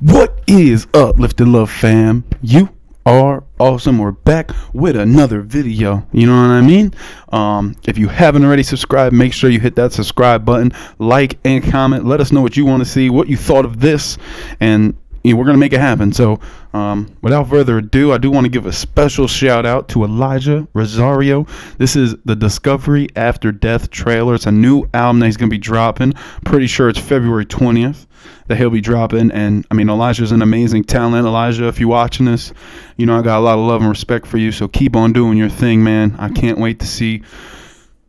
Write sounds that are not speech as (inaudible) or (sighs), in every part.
What is up, Lifting Love fam? You are awesome. We're back with another video. You know what I mean? Um, if you haven't already subscribed, make sure you hit that subscribe button, like and comment. Let us know what you want to see, what you thought of this, and we're gonna make it happen. So, um, without further ado, I do want to give a special shout out to Elijah Rosario. This is the Discovery After Death trailer. It's a new album that he's gonna be dropping. Pretty sure it's February 20th that he'll be dropping. And I mean, Elijah's an amazing talent. Elijah, if you're watching this, you know I got a lot of love and respect for you. So keep on doing your thing, man. I can't wait to see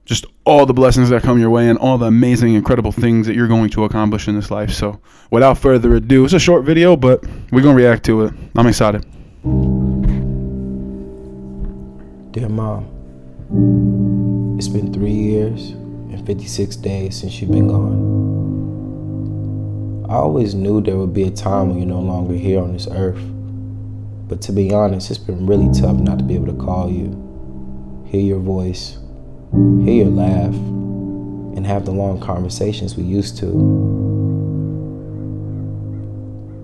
just all the blessings that come your way and all the amazing, incredible things that you're going to accomplish in this life. So, without further ado, it's a short video, but we're going to react to it. I'm excited. Dear Mom, it's been three years and 56 days since you've been gone. I always knew there would be a time when you're no longer here on this earth. But to be honest, it's been really tough not to be able to call you, hear your voice, hear your laugh, and have the long conversations we used to.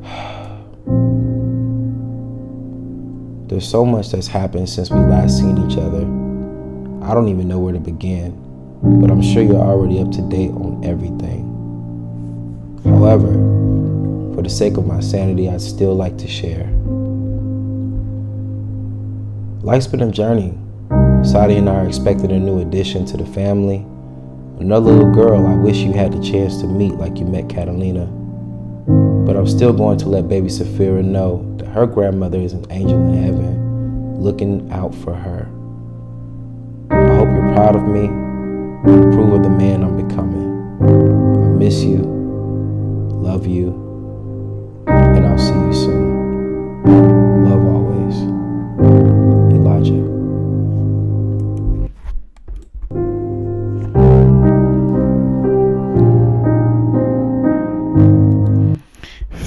(sighs) There's so much that's happened since we last seen each other. I don't even know where to begin, but I'm sure you're already up to date on everything. However, for the sake of my sanity, I'd still like to share. Life's been a journey, Sadie and I are expecting a new addition to the family. Another little girl I wish you had the chance to meet like you met Catalina. But I'm still going to let baby Safira know that her grandmother is an angel in heaven, looking out for her. I hope you're proud of me and approve of the man I'm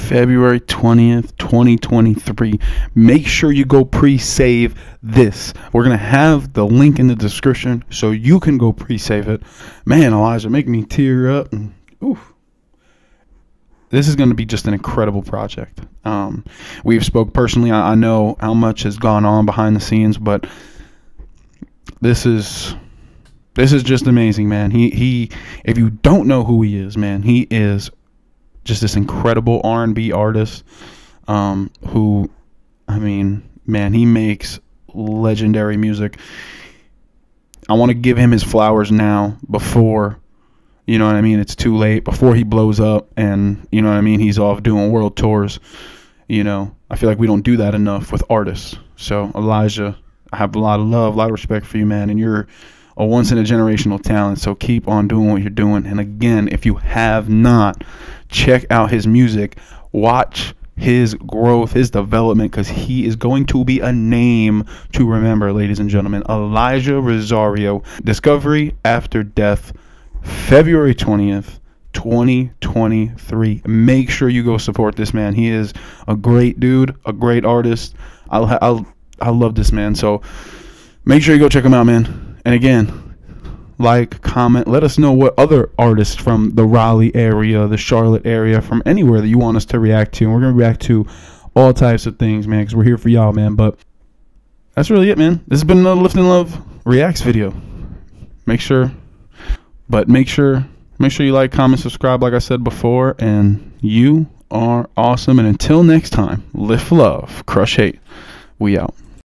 February 20th, 2023. Make sure you go pre save this. We're going to have the link in the description so you can go pre save it. Man, Elijah, make me tear up. And, oof. This is going to be just an incredible project. Um, we've spoke personally. I, I know how much has gone on behind the scenes, but this is this is just amazing, man. He he. If you don't know who he is, man, he is just this incredible R&B artist um, who, I mean, man, he makes legendary music. I want to give him his flowers now before, you know what I mean, it's too late, before he blows up and, you know what I mean, he's off doing world tours. You know, I feel like we don't do that enough with artists. So, Elijah, I have a lot of love, a lot of respect for you, man, and you're a once in a generational talent. So keep on doing what you're doing. And again, if you have not, check out his music. Watch his growth, his development, because he is going to be a name to remember, ladies and gentlemen. Elijah Rosario, Discovery After Death, February 20th. 2023. Make sure you go support this man. He is a great dude, a great artist. I I I love this man. So make sure you go check him out, man. And again, like, comment, let us know what other artists from the Raleigh area, the Charlotte area, from anywhere that you want us to react to. And we're going to react to all types of things, man, because we're here for y'all, man. But that's really it, man. This has been another Lifting Love Reacts video. Make sure, but make sure, make sure you like, comment, subscribe, like I said before. And you are awesome. And until next time, lift love, crush hate. We out.